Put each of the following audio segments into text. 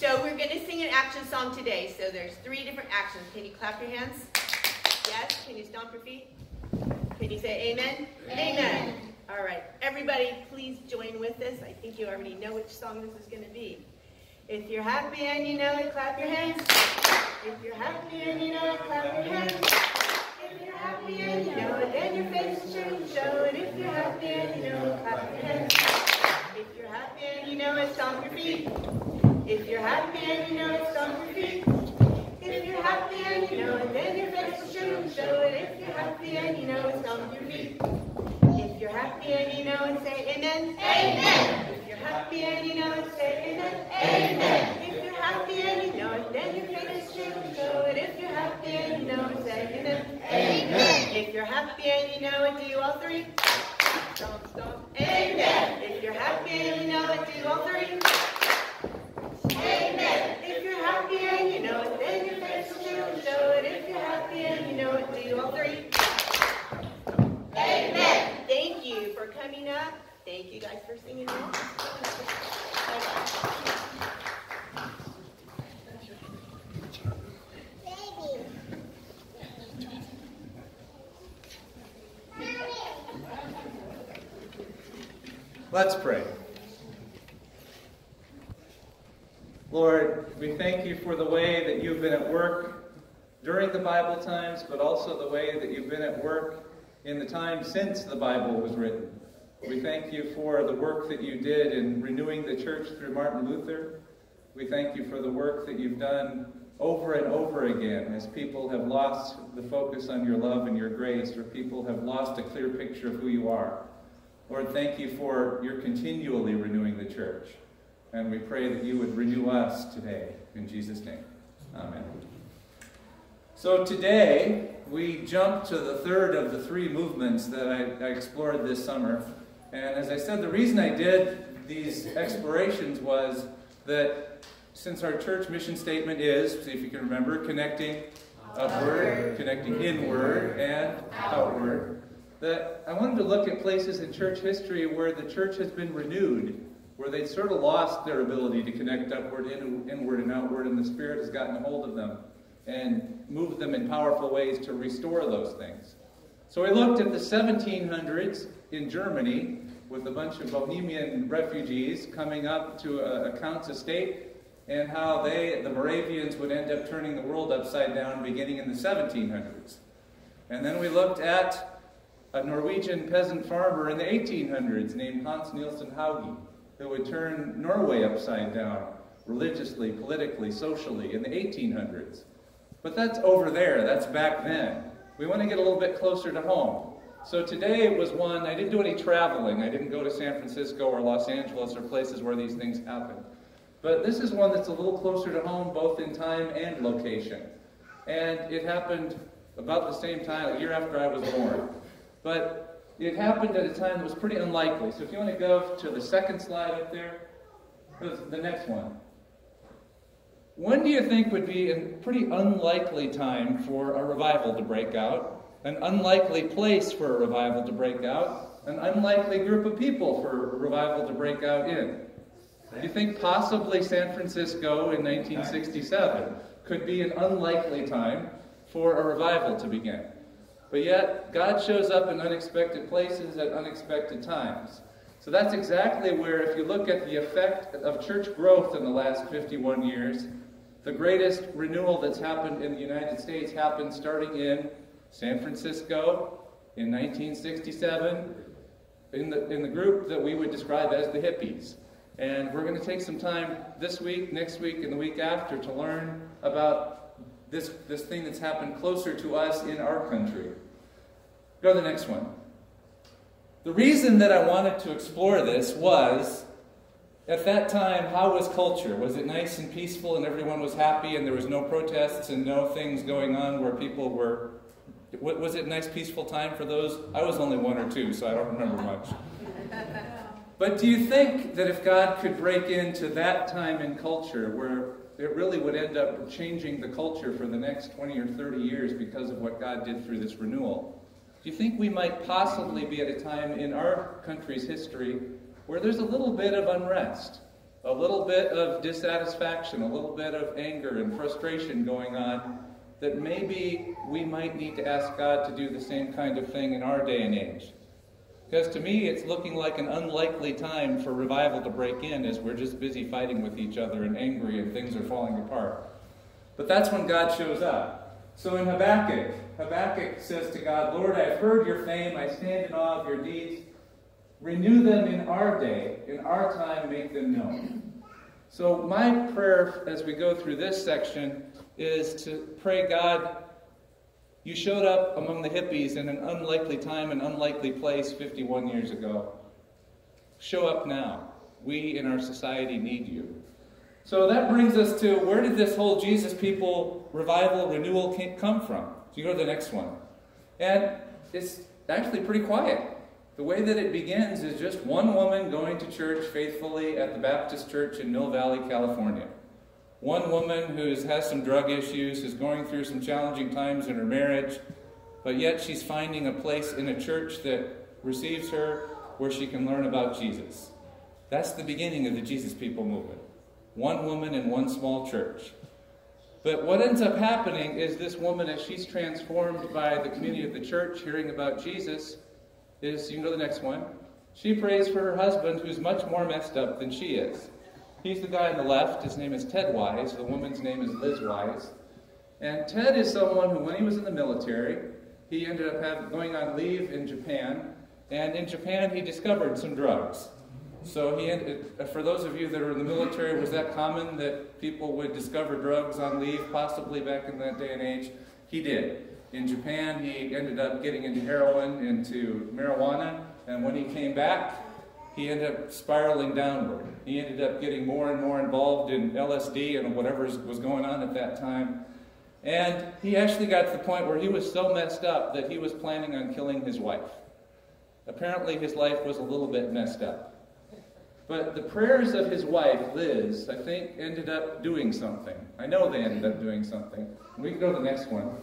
So we're going to sing an action song today. So there's three different actions. Can you clap your hands? Yes? Can you stomp your feet? Can you say amen? Amen. amen. All right. Everybody, please join with us. I think you already know which song this is going to be. If you're happy and you know it, clap your hands. If you're happy and you know it, clap your hands. If you're happy and you know it, then your face should show it. If you're happy and you know it, clap your hands. If you're happy and you know it, stomp your feet. If you're happy and you know it, stomp your feet. If you're happy and you know it, then your face should show it. If you're happy and you know it, stomp your feet. If you're happy and you know it, say amen. Amen. If you're happy and you know it, say amen. Amen. If you're happy and you know it, then your face should show it. If you're happy and you know it, say amen. Amen. If you're happy and you know it, do all three. Stomp, stomp. Amen. If you're happy and you know it, do all three. Amen. If you're happy and you know it, then your face should show it. If you're happy and you know it, do all three. Amen. Thank you for coming up. Thank you guys for singing along. Let's pray. Lord, we thank you for the way that you've been at work during the Bible times, but also the way that you've been at work in the time since the Bible was written. We thank you for the work that you did in renewing the church through Martin Luther. We thank you for the work that you've done over and over again as people have lost the focus on your love and your grace, or people have lost a clear picture of who you are. Lord, thank you for your continually renewing the church. And we pray that you would renew us today. In Jesus' name. Amen. So today, we jump to the third of the three movements that I, I, explored this summer. And as I said, the reason I did these explorations was that since our church mission statement is, see if you can remember, connecting upward, connecting inward, and outward, that I wanted to look at places in church history where the church has been renewed, where they sort of lost their ability to connect upward, in, inward, and outward, and the Spirit has gotten a hold of them and moved them in powerful ways to restore those things. So we looked at the 1700s in Germany with a bunch of Bohemian refugees coming up to a, a Count's estate and how they, the Moravians, would end up turning the world upside down beginning in the 1700s. And then we looked at a Norwegian peasant farmer in the 1800s named Hans Nielsen Hauge, who would turn Norway upside down religiously, politically, socially in the 1800s. But that's over there, that's back then. We want to get a little bit closer to home. So today was one, I didn't do any traveling. I didn't go to San Francisco or Los Angeles or places where these things happen. But this is one that's a little closer to home, both in time and location. And it happened about the same time, a year after I was born. But it happened at a time that was pretty unlikely. So if you want to go to the second slide up there, the next one. When do you think would be a pretty unlikely time for a revival to break out? An unlikely place for a revival to break out? An unlikely group of people for a revival to break out in? Do you think possibly San Francisco in 1967 could be an unlikely time for a revival to begin? But yet, God shows up in unexpected places at unexpected times. So that's exactly where, if you look at the effect of church growth in the last 51 years, the greatest renewal that's happened in the United States happened starting in San Francisco in 1967 in the, in the group that we would describe as the hippies. And we're going to take some time this week, next week, and the week after to learn about this, this thing that's happened closer to us in our country. Go to the next one. The reason that I wanted to explore this was at that time, how was culture? Was it nice and peaceful and everyone was happy and there was no protests and no things going on where people were. Was it a nice, peaceful time for those? I was only one or two, so I don't remember much. But do you think that if God could break into that time in culture where it really would end up changing the culture for the next 20 or 30 years because of what God did through this renewal, do you think we might possibly be at a time in our country's history where there's a little bit of unrest. a little bit of dissatisfaction, a little bit of anger and frustration going on, that maybe we might need to ask God to do the same kind of thing in our day and age. Because to me, it's looking like an unlikely time for revival to break in as we're just busy fighting with each other and angry and things are falling apart. But that's when God shows up. So in Habakkuk, Habakkuk says to God, Lord, I've heard your fame. I stand in awe of your deeds. Renew them in our day, in our time, make them known. So, my prayer as we go through this section is to pray, God, you showed up among the hippies in an unlikely time and unlikely place 51 years ago. Show up now. We in our society need you. So that brings us to where did this whole Jesus people revival, renewal come from? You go to the next one. And it's actually pretty quiet. The way that it begins is just one woman going to church faithfully at the Baptist Church in Mill Valley, California. One woman who has some drug issues, is going through some challenging times in her marriage, but yet she's finding a place in a church that receives her where she can learn about Jesus. That's the beginning of the Jesus People movement. One woman in one small church. But what ends up happening is this woman, as she's transformed by the community of the church, hearing about Jesus, is, you to the next one, she prays for her husband who's much more messed up than she is. He's the guy on the left. His name is Ted Wise. The woman's name is Liz Wise. And Ted is someone who, when he was in the military, he ended up having, going on leave in Japan. And in Japan, he discovered some drugs. So he ended, uh, for those of you that are in the military, was that common that people would discover drugs on leave, possibly back in that day and age? He did. In Japan, he ended up getting into heroin, into marijuana, and when he came back, he ended up spiraling downward. He ended up getting more and more involved in LSD and whatever was going on at that time. And he actually got to the point where he was so messed up that he was planning on killing his wife. Apparently, his life was a little bit messed up. But the prayers of his wife, Liz, I think ended up doing something. I know they ended up doing something. We can go to the next one.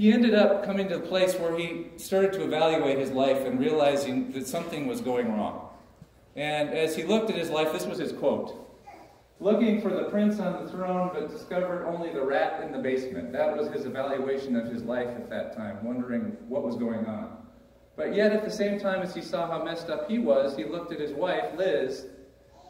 He ended up coming to a place where he started to evaluate his life and realizing that something was going wrong. And as he looked at his life, this was his quote Looking for the prince on the throne, but discovered only the rat in the basement. That was his evaluation of his life at that time, wondering what was going on. But yet, at the same time as he saw how messed up he was, he looked at his wife, Liz,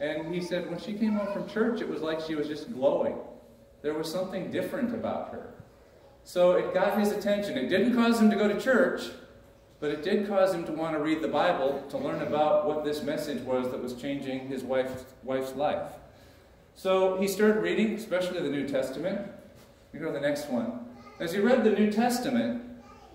and he said when she came home from church, it was like she was just glowing. There was something different about her. So it got his attention. It didn't cause him to go to church, but it did cause him to want to read the Bible to learn about what this message was that was changing his wife's, wife's life. So he started reading, especially the New Testament. You go to the next one. As he read the New Testament,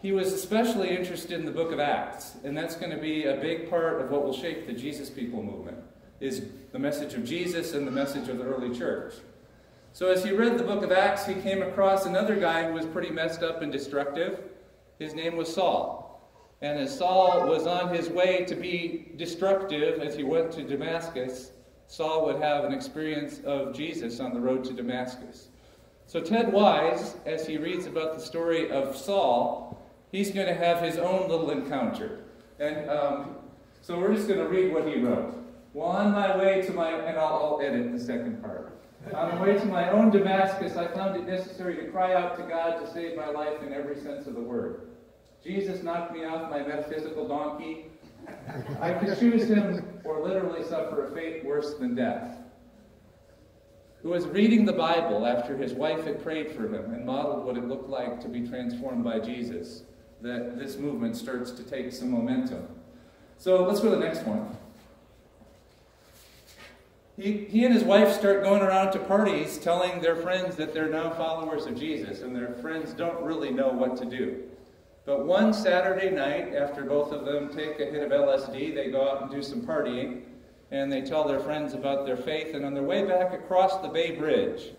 he was especially interested in the book of Acts, and that's going to be a big part of what will shape the Jesus People movement, is the message of Jesus and the message of the early church. So as he read the book of Acts, he came across another guy who was pretty messed up and destructive. His name was Saul. And as Saul was on his way to be destructive as he went to Damascus, Saul would have an experience of Jesus on the road to Damascus. So Ted Wise, as he reads about the story of Saul, he's going to have his own little encounter. And um, so we're just going to read what he wrote. Well, on my way to my, and I'll, I'll edit the second part. On the way to my own Damascus, I found it necessary to cry out to God to save my life in every sense of the word. Jesus knocked me off my metaphysical donkey. I could choose him or literally suffer a fate worse than death. Who was reading the Bible after his wife had prayed for him and modeled what it looked like to be transformed by Jesus that this movement starts to take some momentum. So let's go to the next one. He, he and his wife start going around to parties telling their friends that they're now followers of Jesus, and their friends don't really know what to do. But one Saturday night, after both of them take a hit of LSD, they go out and do some partying, and they tell their friends about their faith, and on their way back across the Bay Bridge,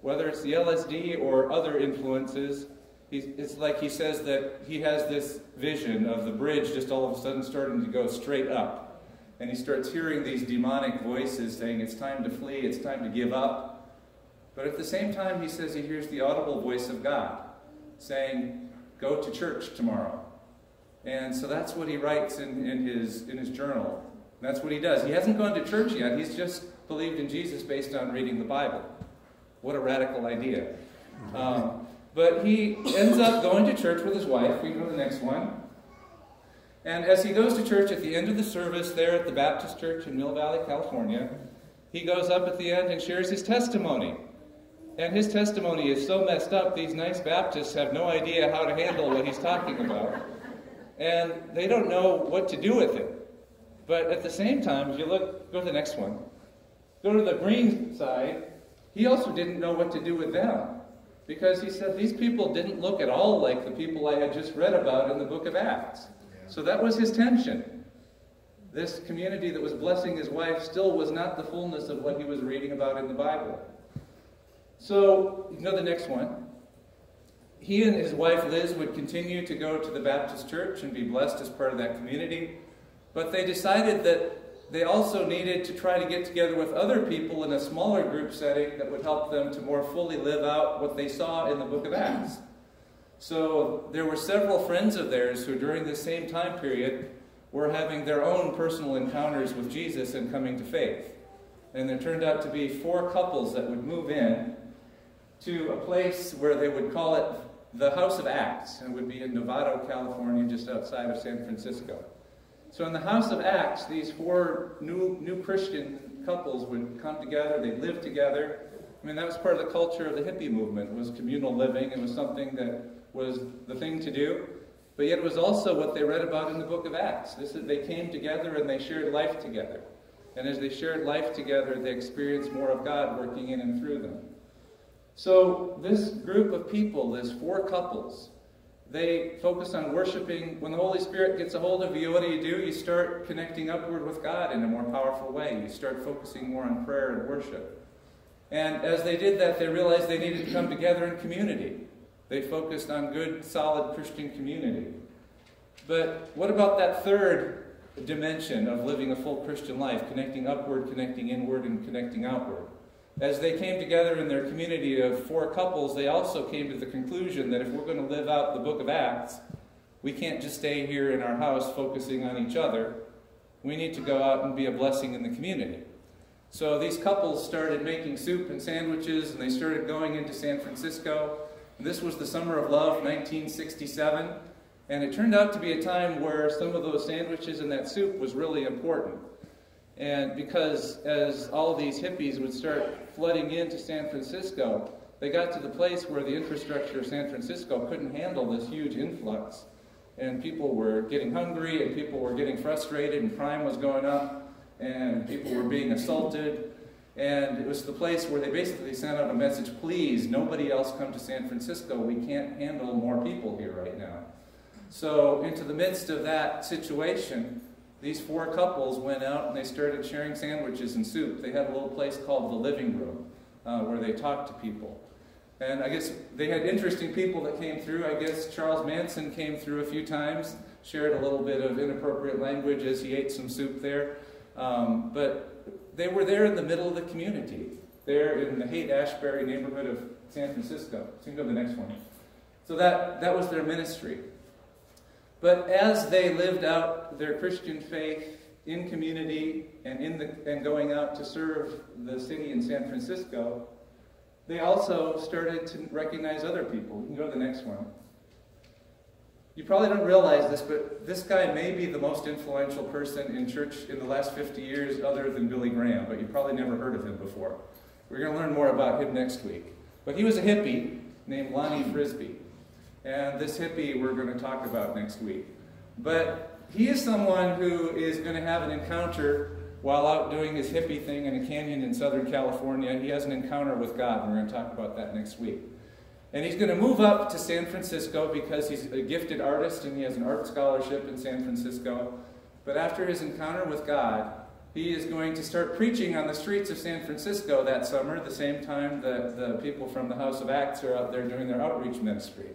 whether it's the LSD or other influences, it's like he says that he has this vision of the bridge just all of a sudden starting to go straight up. And he starts hearing these demonic voices saying, It's time to flee, it's time to give up. But at the same time, he says he hears the audible voice of God saying, Go to church tomorrow. And so that's what he writes in, in, his, in his journal. That's what he does. He hasn't gone to church yet. He's just believed in Jesus based on reading the Bible. What a radical idea. Um, but he ends up going to church with his wife. We go to the next one. And as he goes to church at the end of the service there at the Baptist Church in Mill Valley, California, he goes up at the end and shares his testimony. And his testimony is so messed up, these nice Baptists have no idea how to handle what he's talking about. And they don't know what to do with it. But at the same time, if you look, go to the next one. Go to the green side. He also didn't know what to do with them. Because he said these people didn't look at all like the people I had just read about in the book of Acts. So that was his tension. This community that was blessing his wife still was not the fullness of what he was reading about in the Bible. So, you know the next one. He and his wife Liz would continue to go to the Baptist church and be blessed as part of that community. But they decided that they also needed to try to get together with other people in a smaller group setting that would help them to more fully live out what they saw in the book of Acts. So there were several friends of theirs who, during this same time period, were having their own personal encounters with Jesus and coming to faith. And there turned out to be four couples that would move in to a place where they would call it the House of Acts, and would be in Novato, California, just outside of San Francisco. So in the House of Acts, these four new, new Christian couples would come together, they'd live together. I mean, that was part of the culture of the hippie movement, was communal living. It was something that was the thing to do. But yet it was also what they read about in the book of Acts. This is, they came together and they shared life together. And as they shared life together, they experienced more of God working in and through them. So this group of people, this four couples, they focus on worshiping. When the Holy Spirit gets a hold of you, what do you do? You start connecting upward with God in a more powerful way. You start focusing more on prayer and worship. And as they did that, they realized they needed to come together in community. They focused on good, solid Christian community. But what about that third dimension of living a full Christian life, connecting upward, connecting inward, and connecting outward? As they came together in their community of four couples, they also came to the conclusion that if we're going to live out the book of Acts, we can't just stay here in our house focusing on each other. We need to go out and be a blessing in the community. So these couples started making soup and sandwiches, and they started going into San Francisco. This was the summer of love, 1967. And it turned out to be a time where some of those sandwiches and that soup was really important. And because as all these hippies would start flooding into San Francisco, they got to the place where the infrastructure of San Francisco couldn't handle this huge influx. And people were getting hungry, and people were getting frustrated, and crime was going up, and people were being assaulted. And it was the place where they basically sent out a message please, nobody else come to San Francisco. We can't handle more people here right now. So, into the midst of that situation, these four couples went out and they started sharing sandwiches and soup. They had a little place called the living room uh, where they talked to people. And I guess they had interesting people that came through. I guess Charles Manson came through a few times, shared a little bit of inappropriate language as he ate some soup there. Um, but they were there in the middle of the community, there in the Haight Ashbury neighborhood of San Francisco. So you can go to the next one. So that, that was their ministry. But as they lived out their Christian faith in community and, in the, and going out to serve the city in San Francisco, they also started to recognize other people. You can go to the next one. You probably don't realize this, but this guy may be the most influential person in church in the last 50 years other than Billy Graham, but you probably never heard of him before. We're going to learn more about him next week. But he was a hippie named Lonnie Frisbee. And this hippie we're going to talk about next week. But he is someone who is going to have an encounter while out doing his hippie thing in a canyon in Southern California. He has an encounter with God, and we're going to talk about that next week. And he's going to move up to San Francisco because he's a gifted artist and he has an art scholarship in San Francisco. But after his encounter with God, he is going to start preaching on the streets of San Francisco that summer, the same time that the people from the House of Acts are out there doing their outreach ministry.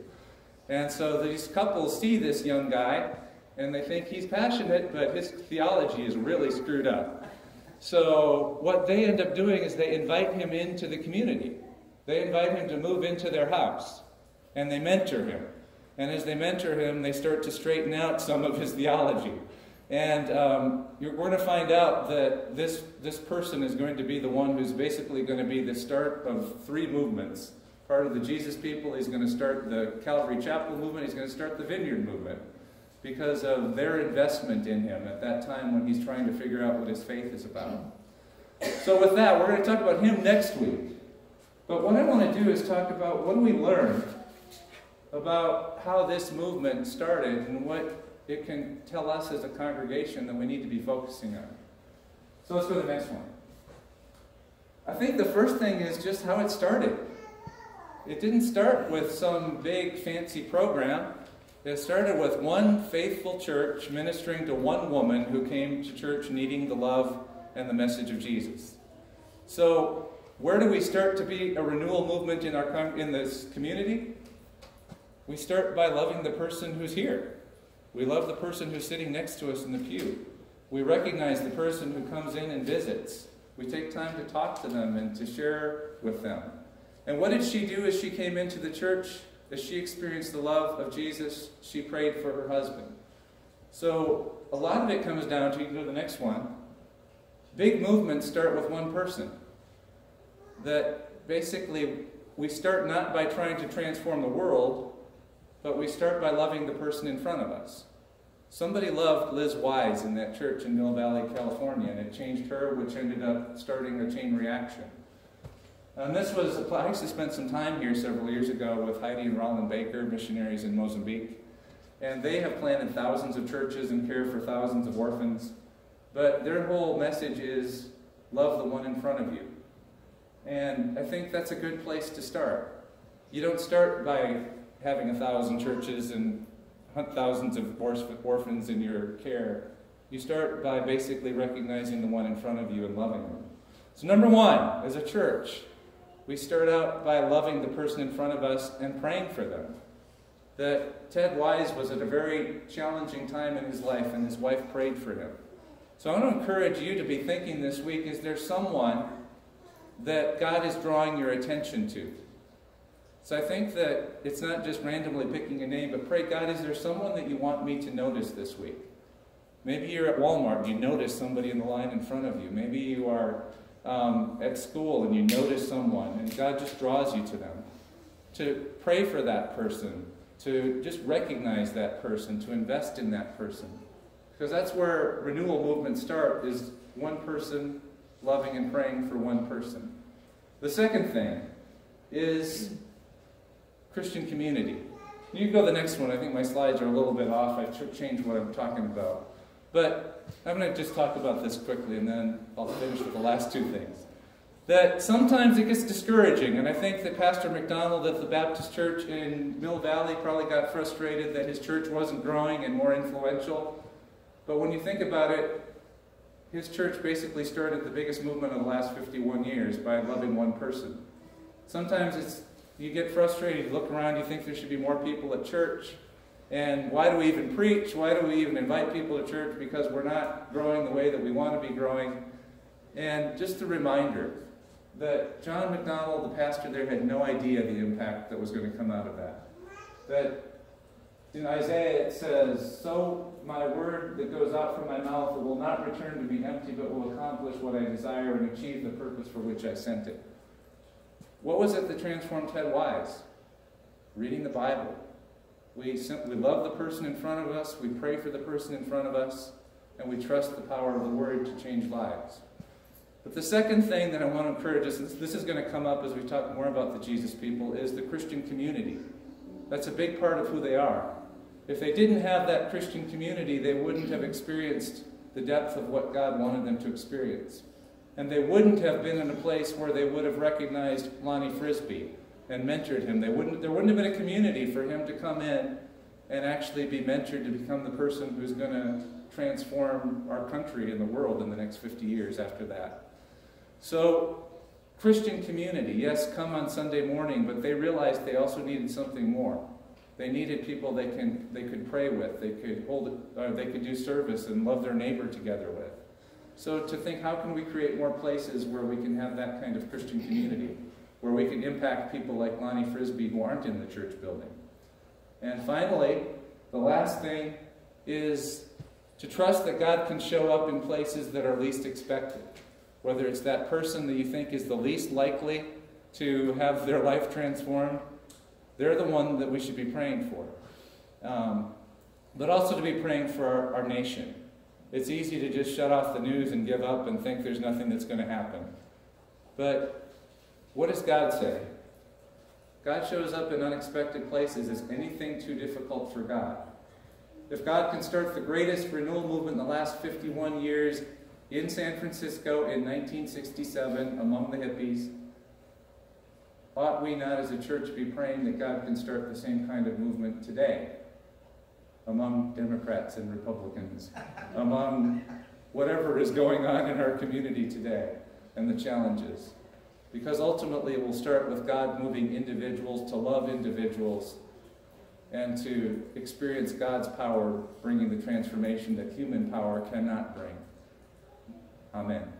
And so these couples see this young guy and they think he's passionate, but his theology is really screwed up. So what they end up doing is they invite him into the community. They invite him to move into their house, and they mentor him. And as they mentor him, they start to straighten out some of his theology. And um, we're going to find out that this, this person is going to be the one who's basically going to be the start of three movements. Part of the Jesus people, he's going to start the Calvary Chapel movement, he's going to start the Vineyard movement because of their investment in him at that time when he's trying to figure out what his faith is about. So, with that, we're going to talk about him next week. But what I want to do is talk about what we learn about how this movement started and what it can tell us as a congregation that we need to be focusing on. So let's go to the next one. I think the first thing is just how it started. It didn't start with some big fancy program. It started with one faithful church ministering to one woman who came to church needing the love and the message of Jesus. So, where do we start to be a renewal movement in our in this community? We start by loving the person who's here. We love the person who's sitting next to us in the pew. We recognize the person who comes in and visits. We take time to talk to them and to share with them. And what did she do as she came into the church? As she experienced the love of Jesus, she prayed for her husband. So a lot of it comes down to, you can go to the next one. Big movements start with one person. That basically we start not by trying to transform the world, but we start by loving the person in front of us. Somebody loved Liz Wise in that church in Mill Valley, California, and it changed her, which ended up starting a chain reaction. And this was, I actually spent some time here several years ago with Heidi and Rolland Baker, missionaries in Mozambique. And they have planted thousands of churches and cared for thousands of orphans. But their whole message is love the one in front of you. And I think that's a good place to start. You don't start by having a thousand churches and thousands of orphans in your care. You start by basically recognizing the one in front of you and loving them. So, number one, as a church, we start out by loving the person in front of us and praying for them. That Ted Wise was at a very challenging time in his life, and his wife prayed for him. So, I want to encourage you to be thinking this week is there someone that God is drawing your attention to? So I think that it's not just randomly picking a name, but pray, God, is there someone that you want me to notice this week? Maybe you're at Walmart and you notice somebody in the line in front of you. Maybe you are um, at school and you notice someone, and God just draws you to them. To pray for that person, to just recognize that person, to invest in that person. Because that's where renewal movements start, is one person loving and praying for one person. The second thing is Christian community. You can go to the next one. I think my slides are a little bit off. I've changed what I'm talking about. But I'm going to just talk about this quickly and then I'll finish with the last two things. That sometimes it gets discouraging, and I think that Pastor McDonald at the Baptist Church in Mill Valley probably got frustrated that his church wasn't growing and more influential. But when you think about it, his church basically started the biggest movement of the last 51 years by loving one person. Sometimes it's you get frustrated, you look around, you think there should be more people at church. And why do we even preach? Why do we even invite people to church? Because we're not growing the way that we want to be growing. And just a reminder that John McDonald, the pastor there, had no idea the impact that was going to come out of that. That in Isaiah it says, So my word that goes out from my mouth will not return to me empty, but will accomplish what I desire and achieve the purpose for which I sent it. What was it that transformed Ted Wise? Reading the Bible. We simply love the person in front of us, we pray for the person in front of us, and we trust the power of the Word to change lives. But the second thing that I want to encourage us, this is going to come up as we talk more about the Jesus people, is the Christian community. That's a big part of who they are. If they didn't have that Christian community, they wouldn't have experienced the depth of what God wanted them to experience. And they wouldn't have been in a place where they would have recognized Lonnie Frisbee and mentored him. They wouldn't, there wouldn't have been a community for him to come in and actually be mentored to become the person who's going to transform our country and the world in the next 50 years after that. So, Christian community, yes, come on Sunday morning, but they realized they also needed something more. They needed people they, can, they could pray with, they could hold, or they could do service and love their neighbor together with. So to think, how can we create more places where we can have that kind of Christian community, where we can impact people like Lonnie Frisbee who aren't in the church building? And finally, the last thing is To trust that God can show up in places that are least expected, whether it's that person that you think is the least likely to have their life transformed, they're the one that we should be praying for. Um, but also to be praying for our, our nation. It's easy to just shut off the news and give up and think there's nothing that's going to happen. But what does God say? God shows up in unexpected places. Is anything too difficult for God? If God can start the greatest renewal movement in the last 51 years in San Francisco in 1967 among the hippies, ought we not as a church be praying that God can start the same kind of movement today among Democrats and Republicans, among whatever is going on in our community today and the challenges? Because ultimately it will start with God moving individuals to love individuals and to experience God's power bringing the transformation that human power cannot bring. Amen.